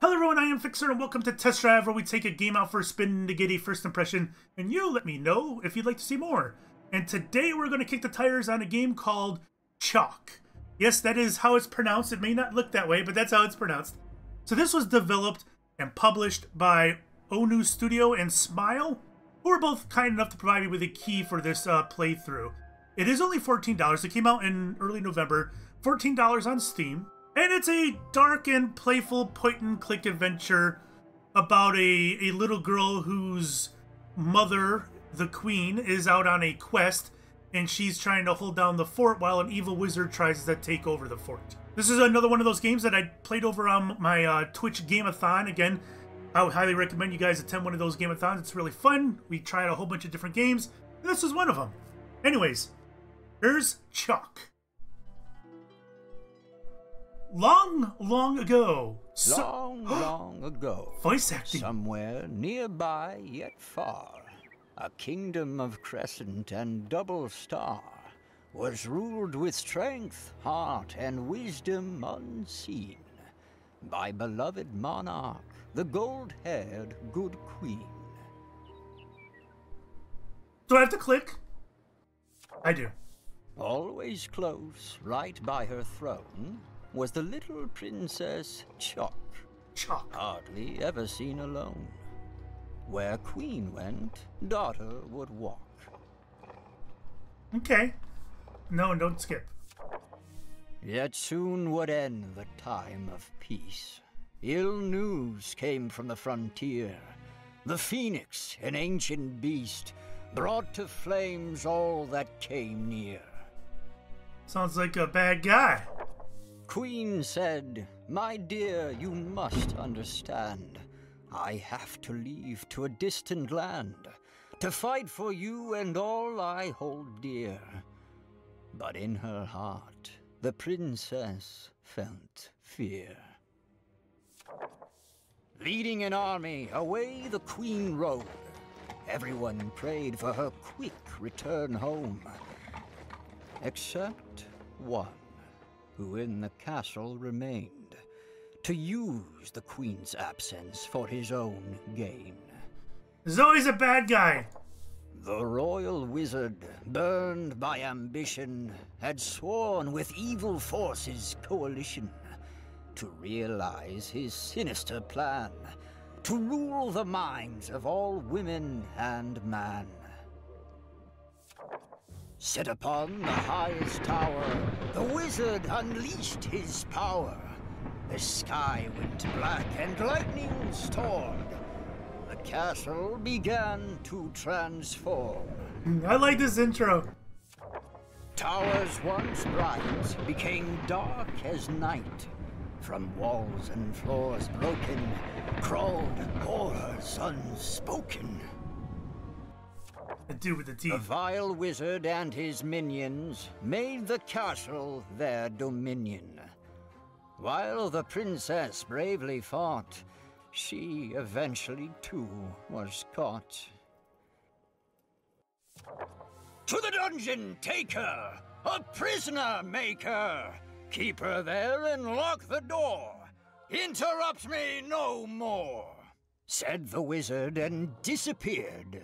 Hello everyone, I am Fixxxer and welcome to Test Drive where we take a game out for a spin to get a first impression and you let me know if you'd like to see more. And today we're going to kick the tires on a game called Tsioque. Yes, that is how it's pronounced. It may not look that way, but that's how it's pronounced. So this was developed and published by OhNoo Studio and Smile, who were both kind enough to provide me with a key for this uh, playthrough. It is only $14. It came out in early November. $14 on Steam. And it's a dark and playful point and click adventure about a, a little girl whose mother, the queen, is out on a quest and she's trying to hold down the fort while an evil wizard tries to take over the fort. This is another one of those games that I played over on my uh, Twitch Gameathon. Again, I would highly recommend you guys attend one of those Gameathons. It's really fun. We tried a whole bunch of different games, and this is one of them. Anyways, here's Tsioque. Long, long ago. So long, long ago. Voice acting. Somewhere nearby yet far, a kingdom of crescent and double star was ruled with strength, heart, and wisdom unseen by beloved monarch, the gold-haired good queen. Do I have to click? I do. Always close, right by her throne, was the little princess Tsioque. Tsioque. Hardly ever seen alone. Where queen went, daughter would walk. Okay. No, don't skip. Yet soon would end the time of peace. Ill news came from the frontier. The phoenix, an ancient beast, brought to flames all that came near. Sounds like a bad guy. Queen said, My dear, you must understand. I have to leave to a distant land to fight for you and all I hold dear. But in her heart, the princess felt fear. Leading an army, away the queen rode. Everyone prayed for her quick return home. Except one who in the castle remained, to use the queen's absence for his own gain. Zoe's a bad guy. The royal wizard, burned by ambition, had sworn with evil forces coalition to realize his sinister plan, to rule the minds of all women and man. Set upon the highest tower, the wizard unleashed his power. The sky went black and lightning stormed. The castle began to transform. Hmm, I like this intro. Towers once bright became dark as night. From walls and floors broken, crawled horrors unspoken. The dude with the teeth. The vile wizard and his minions made the castle their dominion. While the princess bravely fought, she eventually too was caught. To the dungeon take her! A prisoner make her! Keep her there and lock the door! Interrupt me no more! Said the wizard and disappeared.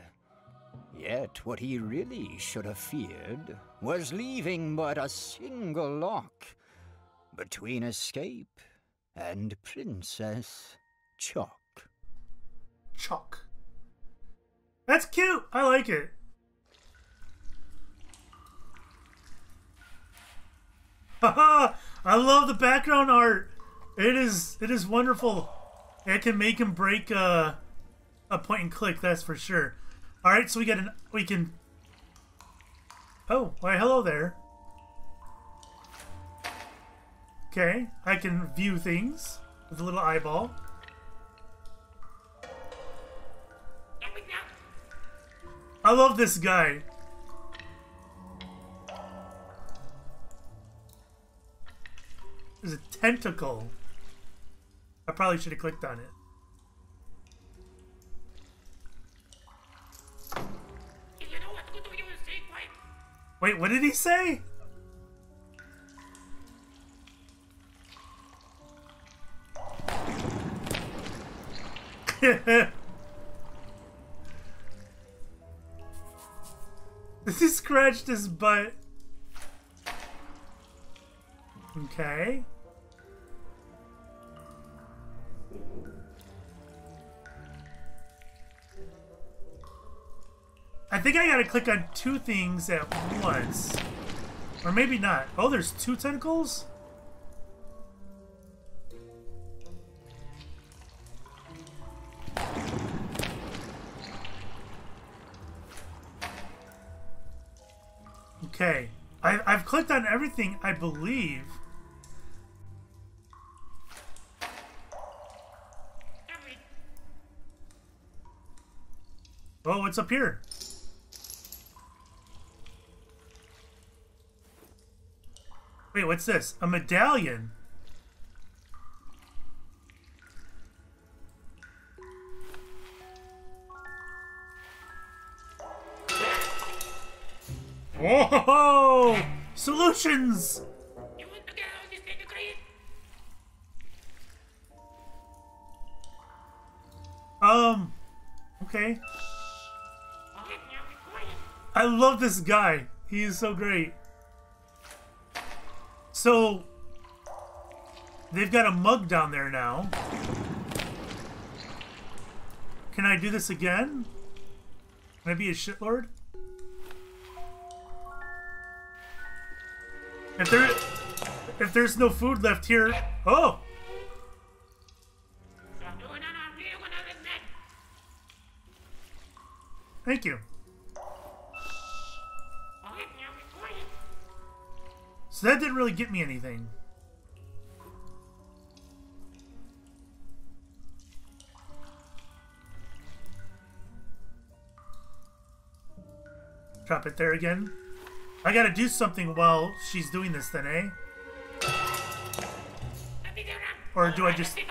Yet what he really should have feared was leaving but a single lock between escape and Princess Tsioque. Tsioque. That's cute. I like it. Haha! I love the background art. It is it is wonderful. It can make and break uh, a point and click. That's for sure. All right, so we get an we can. Oh, why hello there. Okay, I can view things with a little eyeball. I love this guy. There's a tentacle. I probably should have clicked on it. Wait, what did he say? he scratched his butt. Okay. Think I gotta click on two things at once. Or maybe not. Oh, there's two tentacles? Okay. I, I've clicked on everything, I believe. Oh, what's up here? Wait, what's this? A medallion? Whoa! Solutions! Um, okay. I love this guy. He is so great. So, they've got a mug down there now. Can I do this again? Can I be a shitlord? If there, if there's no food left here, oh. Thank you. So that didn't really get me anything. Drop it there again. I gotta do something while she's doing this then, eh? Or do I just...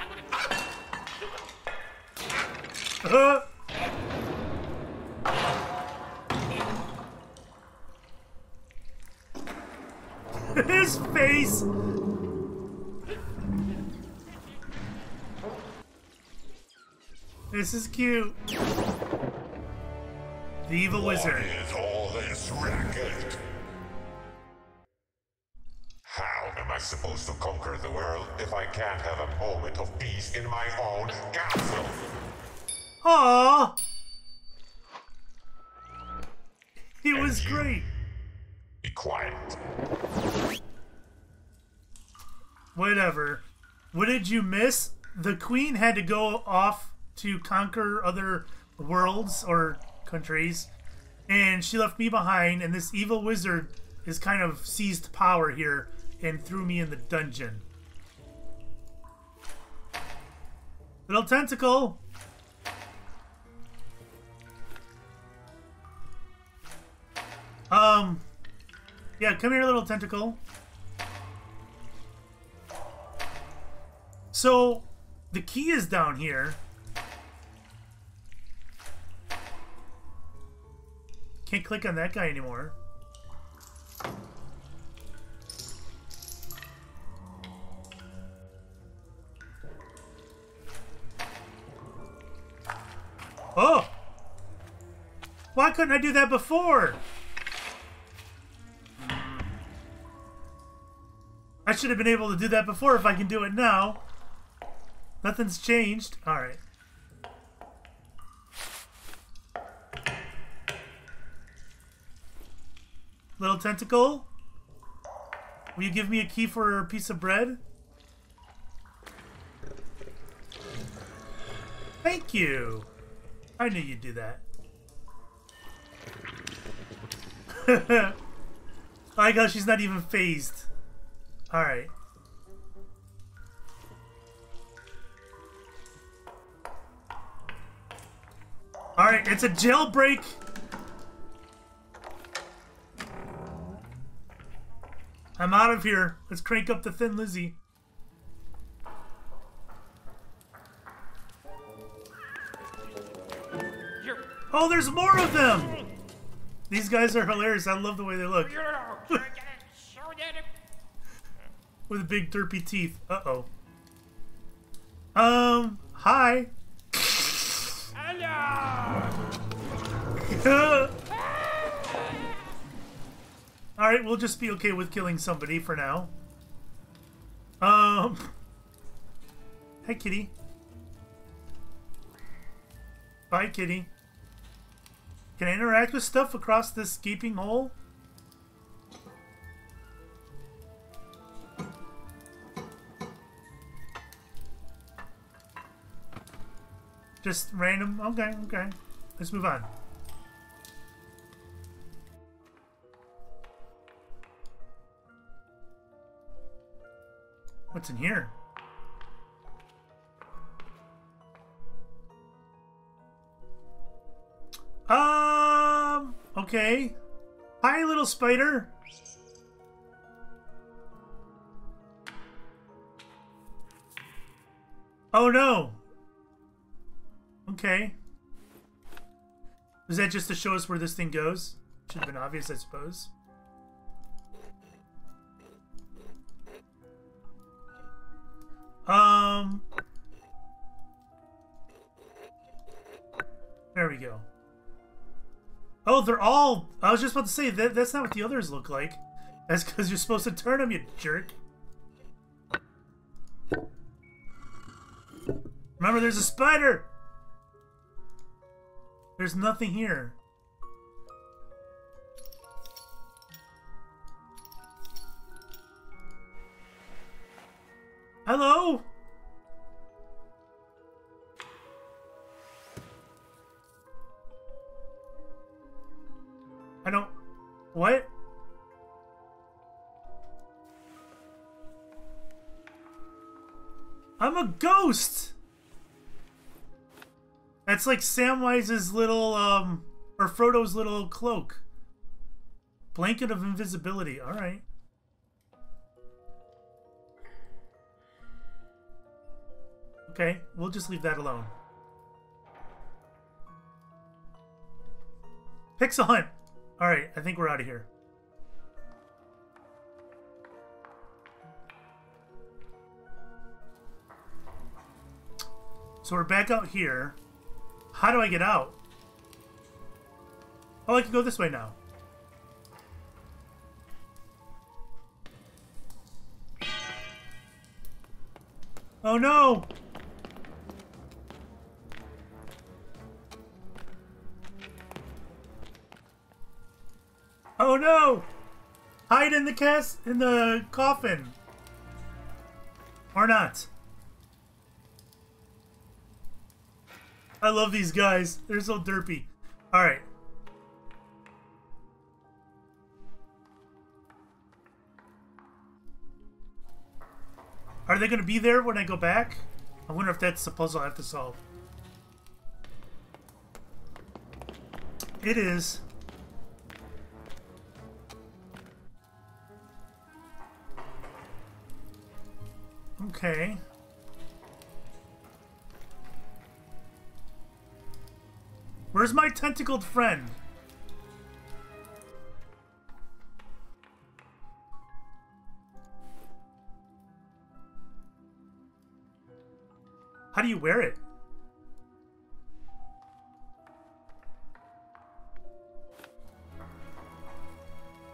Uh! His face! This is cute. The evil wizard. What is all this racket? How am I supposed to conquer the world if I can't have a moment of peace in my own castle? Aww! He And was you? great. Be quiet. Whatever. What did you miss? The queen had to go off to conquer other worlds or countries, and she left me behind, and this evil wizard has kind of seized power here and threw me in the dungeon. Little tentacle! Um, yeah, come here, little tentacle. So, the key is down here. Can't click on that guy anymore. Oh! Why couldn't I do that before? I should have been able to do that before if I can do it now. Nothing's changed. Alright. Little tentacle? Will you give me a key for a piece of bread? Thank you. I knew you'd do that. I like how she's not even phased. Alright. Alright, it's a jailbreak. I'm out of here. Let's crank up the Thin Lizzy. Oh, there's more of them! These guys are hilarious. I love the way they look. with big derpy teeth. Uh-oh. Um, hi. Hello! Alright, we'll just be okay with killing somebody for now. Um... Hi, kitty. Bye, kitty. Can I interact with stuff across this gaping hole? Just random? Okay, okay. Let's move on. What's in here? Um, okay. Hi, little spider. Oh no. Okay. Was that just to show us where this thing goes? Should have been obvious, I suppose. Um. There we go. Oh, they're all... I was just about to say, that that's not what the others look like. That's because you're supposed to turn them, you jerk. Remember, there's a spider! There's nothing here. Hello? I don't... What? I'm a ghost! That's like Samwise's little, um... Or Frodo's little cloak. Blanket of invisibility. Alright. Okay, we'll just leave that alone. Pixel Hunt! Alright, I think we're out of here. So we're back out here. How do I get out? Oh, I can go this way now. Oh no! Oh no! Hide in the cast in the coffin. Or not. I love these guys. They're so derpy. Alright. Are they going to be there when I go back? I wonder if that's the puzzle I have to solve. It is. Okay. Where's my tentacled friend? How do you wear it?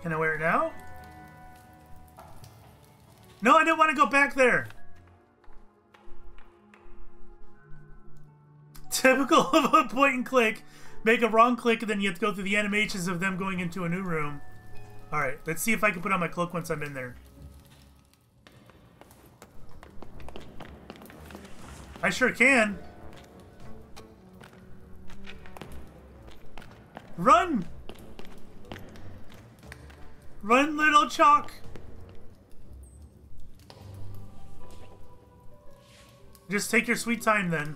Can I wear it now? No, I didn't want to go back there. of a point and click. Make a wrong click and then you have to go through the animations of them going into a new room. Alright, let's see if I can put on my cloak once I'm in there. I sure can. Run! Run, little Tsioque! Just take your sweet time then.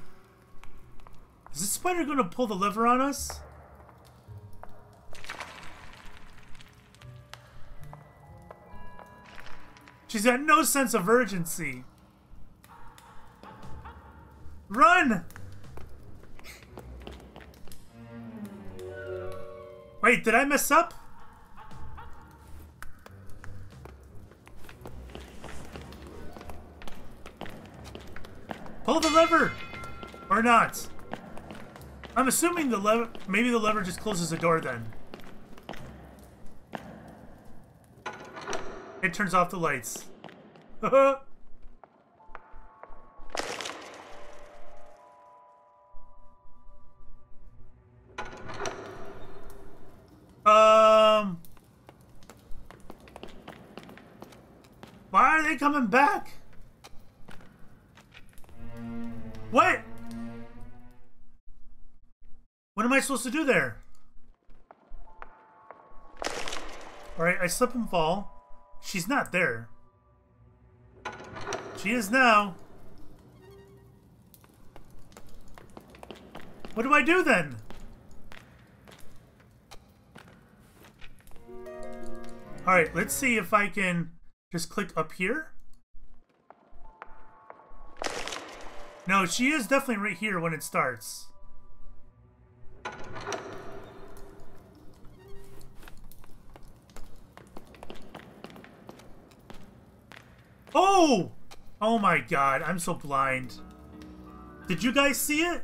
Is this spider gonna pull the lever on us? She's got no sense of urgency. Run! Wait, did I mess up? Pull the lever! Or not. I'm assuming the lever... Maybe the lever just closes the door then. It turns off the lights. um... Why are they coming back? Supposed to do there? Alright, I slip and fall. She's not there. She is now. What do I do then? Alright, let's see if I can just click up here. No, she is definitely right here when it starts. Oh! Oh my god, I'm so blind. Did you guys see it?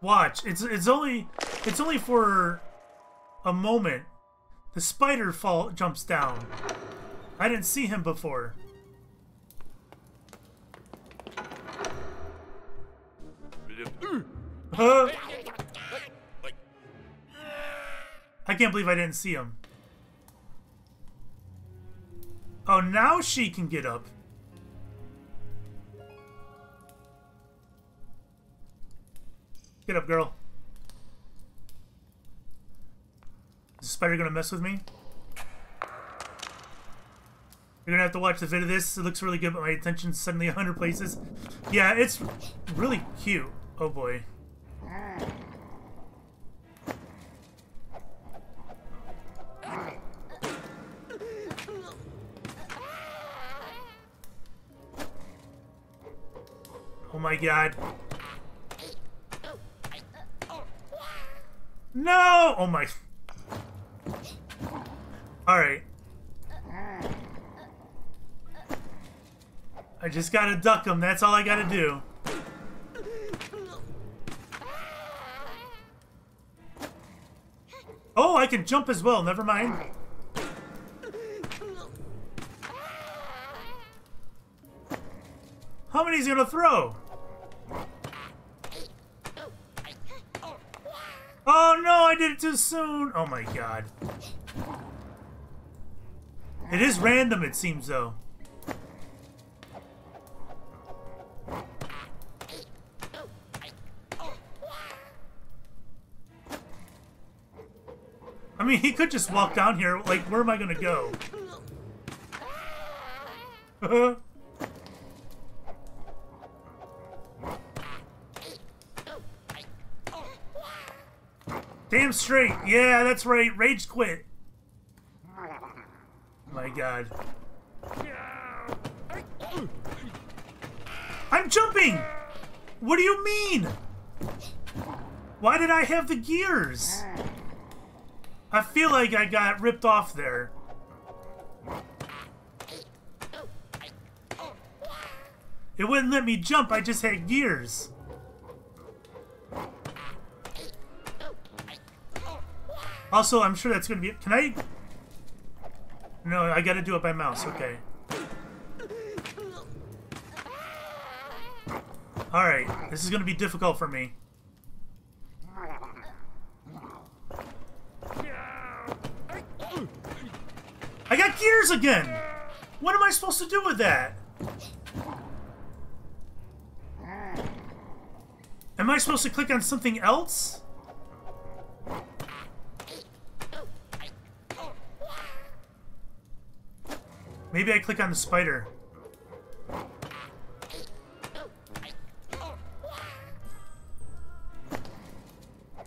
Watch, it's it's only it's only for a moment. The spider fall jumps down. I didn't see him before. I can't believe I didn't see him. Oh, now she can get up. Get up, girl. Is the spider gonna mess with me? You're gonna have to watch the video of this. It looks really good, but my attention's suddenly 100 places. Yeah, it's really cute. Oh boy. Oh my god. No! Oh my... Alright. I just gotta duck him, that's all I gotta do. Oh, I can jump as well, never mind. How many is he gonna throw? Oh no, I did it too soon! Oh my god. It is random, it seems, though. I mean, he could just walk down here. Like, where am I gonna go? Damn straight. Yeah, that's right. Rage quit. My god. I'm jumping! What do you mean? Why did I have the gears? I feel like I got ripped off there. It wouldn't let me jump, I just had gears. Also, I'm sure that's gonna be- can I- No, I gotta do it by mouse, okay. Alright, this is gonna be difficult for me. I got gears again! What am I supposed to do with that? Am I supposed to click on something else? Maybe I click on the spider.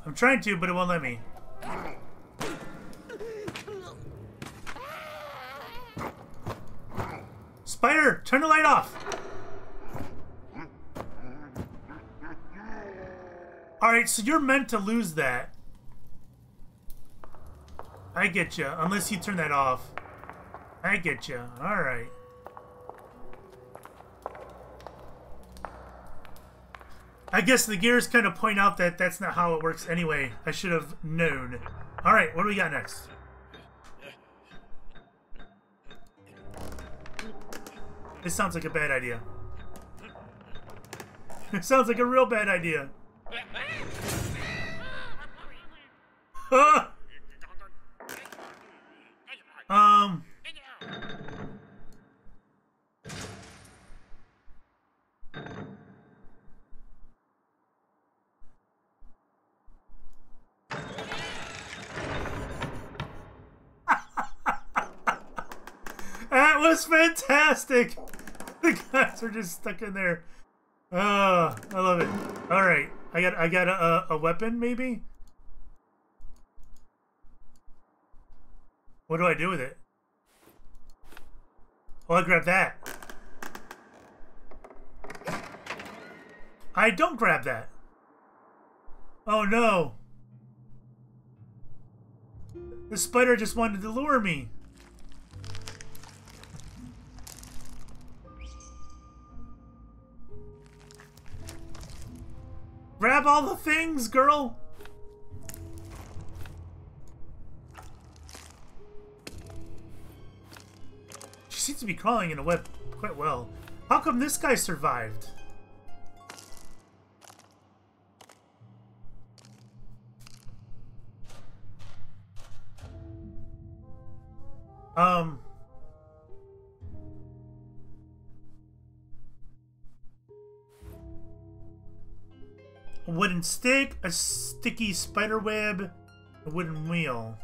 I'm trying to, but it won't let me. Spider, turn the light off! Alright, so you're meant to lose that. I get you, unless you turn that off. I get you. Alright. I guess the gears kind of point out that that's not how it works anyway. I should have known. All right, what do we got next? This sounds like a bad idea. It sounds like a real bad idea. was fantastic. The guys are just stuck in there. Oh, I love it. All right, I got I got a, a weapon maybe. What do I do with it? Oh, I grab that. I don't grab that. Oh no. The spider just wanted to lure me. Grab all the things, girl! She seems to be crawling in a web quite well. How come this guy survived? Um... stick, a sticky spider web, a wooden wheel.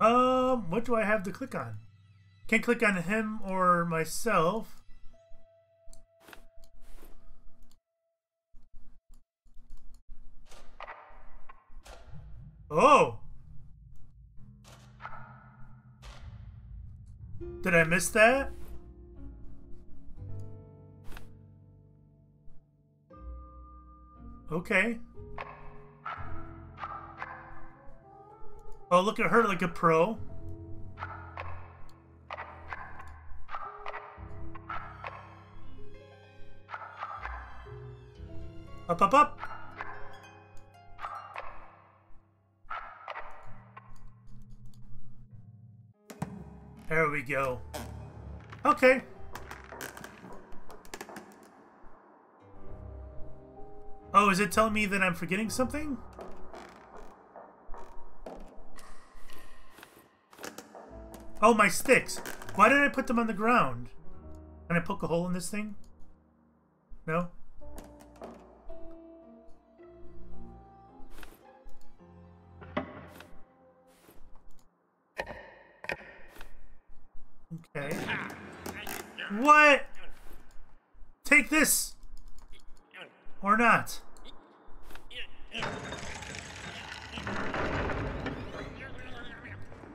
Um, what do I have to click on? Can't click on him or myself. Oh! Did I miss that? Okay. Oh, look at her like a pro. Up, up, up. There we go. Okay. Oh, is it telling me that I'm forgetting something? Oh, my sticks. Why did I put them on the ground? Can I poke a hole in this thing? No? Okay. What? Take this! Or not.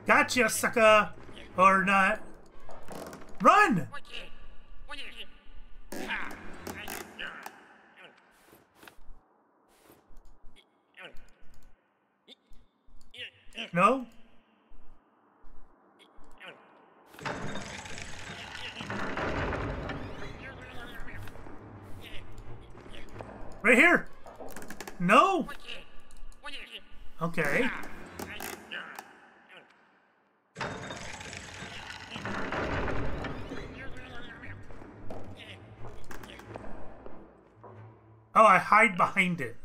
Gotcha, sucker! Or not. Run! No? Right here! No! Okay. Oh, I hide behind it.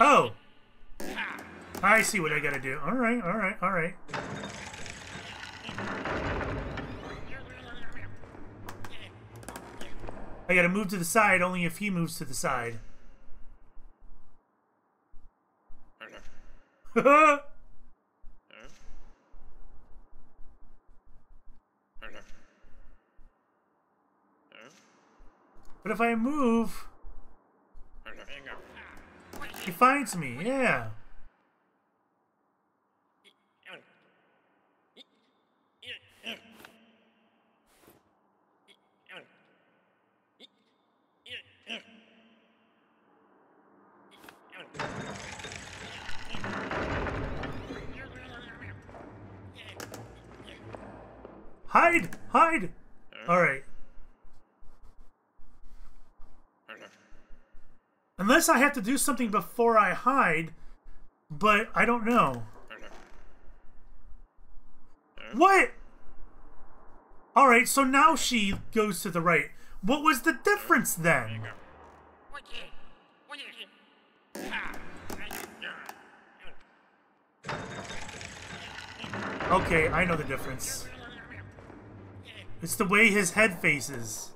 Oh! I see what I gotta do. Alright, alright, alright. I gotta move to the side only if he moves to the side. If I move... He finds me, yeah. Hide! Hide! Alright. Unless I have to do something before I hide, but I don't know. What? Alright, so now she goes to the right. What was the difference then? Okay, I know the difference. It's the way his head faces.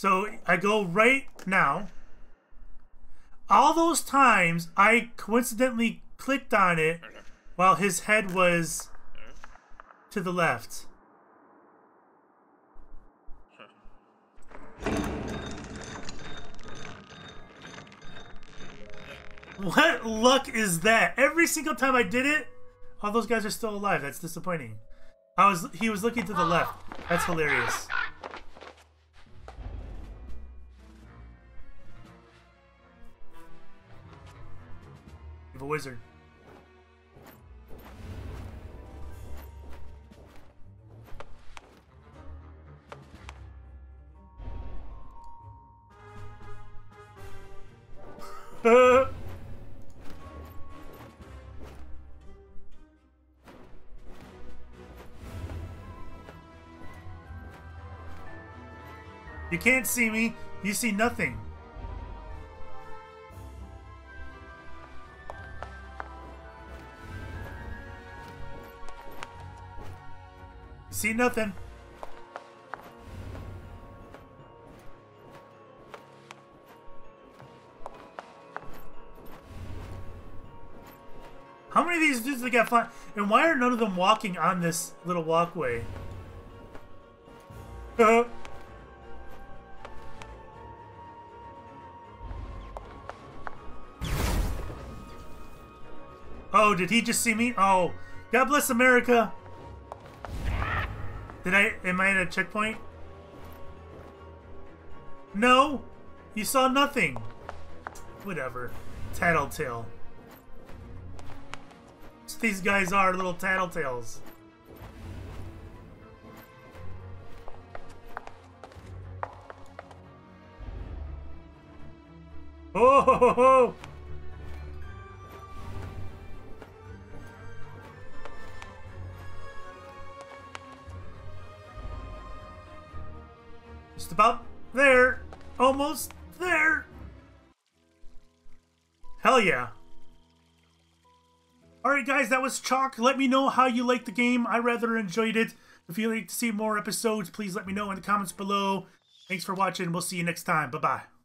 So I go right now. All those times I coincidentally clicked on it while his head was to the left. What luck is that? Every single time I did it, all those guys are still alive. That's disappointing. I was he was looking to the left. That's hilarious. Wizard. You can't see me. You see nothing. See nothing. How many of these dudes they got flying? And why are none of them walking on this little walkway? Oh, did he just see me? Oh, God bless America. Did I, am I at a checkpoint? No, you saw nothing. Whatever. Tattletale. So these guys are, little tattletales. Oh, ho, ho, ho. Yeah. Alright guys, that was Tsioque. Let me know how you liked the game. I rather enjoyed it. If you'd like to see more episodes, please let me know in the comments below. Thanks for watching. We'll see you next time. Bye-bye.